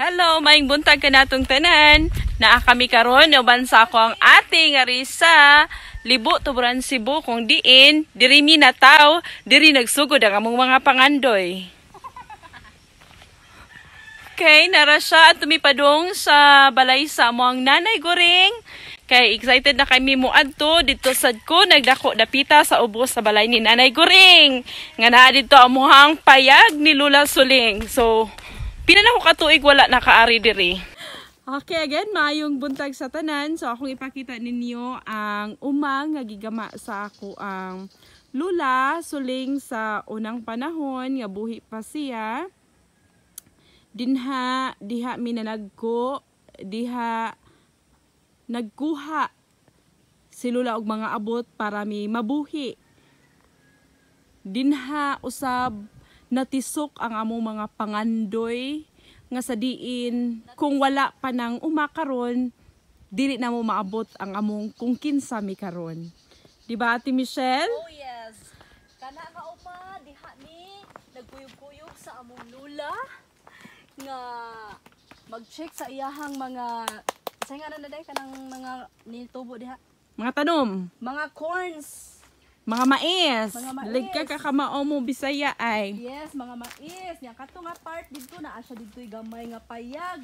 Hello, maing buntag ka natong tanan. Naa kami karon uban sa ako ang ate nga ri sa Libo Tuburan Cebu kung diin diri mi nataw, diri nagsugod ang among mga pangandoy. Okay, nara siya at tumipadong sa balay sa among nanay goring. Kay excited na kami mo adto dito sad ko nagdako dapita sa ubos sa balay ni Nanay Goring. Nga naa dito amuhang payag ni Lula Suling. So, pila na ko katuig wala nakaari diri. Okay, again, maayong buntag sa tanan. So, akong ipakita ninyo ang umang nga gigama sa ako ang lula suling sa unang panahon nga buhi pa siya. Dinha, diha minanagko, diha nagkuha si lula og mga abot para mi mabuhi. Dinha usab natisok ang among mga pangandoy nga sa diin kung wala pa nang umakaron dili na mo maabot ang among kung kinsa mi karon. Di ba Ate Michelle? Oh yes. Kana nga uma diha ni nagkuyog-kuyog sa among lula nga mag-check sa iyahang mga say nga na day kanang mga nitubo diha. Mga tanom, Mga corns. Mga mais, Mga mais. ligka ka kamao mo Bisaya ay. Yes, mga mais. Nya kato nga part dito na asya dito gamay nga payag.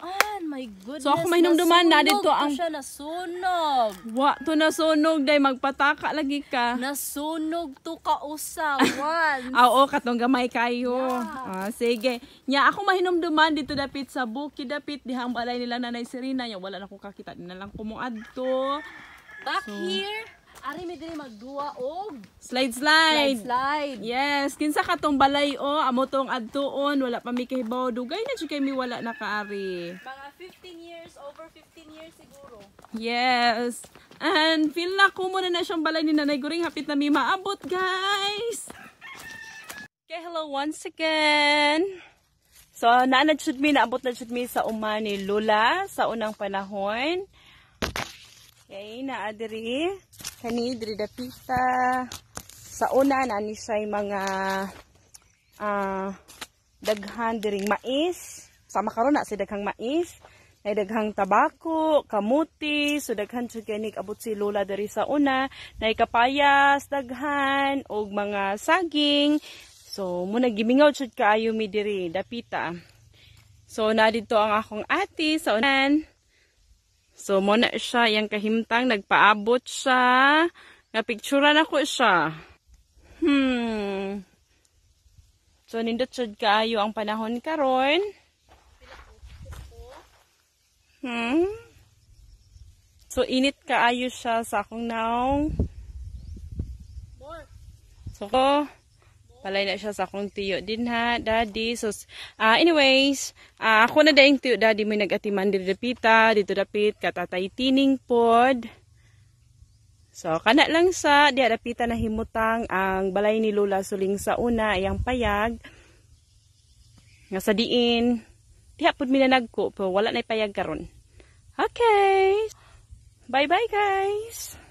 Ah, my goodness. So, ako mahinumduman na nasunog dito to ang- siya nasunog. Wa to nasunog day magpataka lagi ka. Nasunog to kausawan. Ah, Oo, katong gamay kayo. Ah, Yeah. sige. Nya ako mahinumduman dito dapit sa bukid dapit dihang balay nila nanay Serena nya wala na ko kakita na lang ko mo adto. Back here, ari mi diri magduwa og Slide slide slide. slide. Yes, kinsa katong balay o amo tong adtuon wala pa mi kahibaw dugay na jud kay mi wala nakaari. Mga 15 years, over 15 years siguro. Yes. And feel na ko muna na siyang balay ni Nanay Guring hapit na mi maabot guys. Okay, hello once again. So, naanad should mi, naabot na should mi sa uma ni Lula sa unang panahon. Okay, naadiri. Kani, diri dapita. Sa una, nani siya mga ah daghan diring mais. Sama karon na si daghang mais. Nay daghang tabako, kamuti, so daghan jud kay abot si Lola diri sa una. Nay kapayas, daghan og mga saging. So muna gimingaw jud kaayo mi diri dapita. So na dito ang akong ate sa unan. So mo na siya yang kahimtang nagpaabot siya. Nga picturean ako siya. Hmm. So nindot jud kaayo ang panahon karon. Hmm. So init kaayo siya sa akong naong. So palay na siya sa akong tiyo din ha, daddy. So ah anyways, ah, ako na daing tiyo daddy may nagatiman dito dapita, dito dapit katatay tining pod. So kana lang sa di dapita na himutang ang balay ni Lola Suling sa una ayang payag. Nga sa diin, diha pud minanag ko pero wala na payag karon. Okay. Bye bye guys.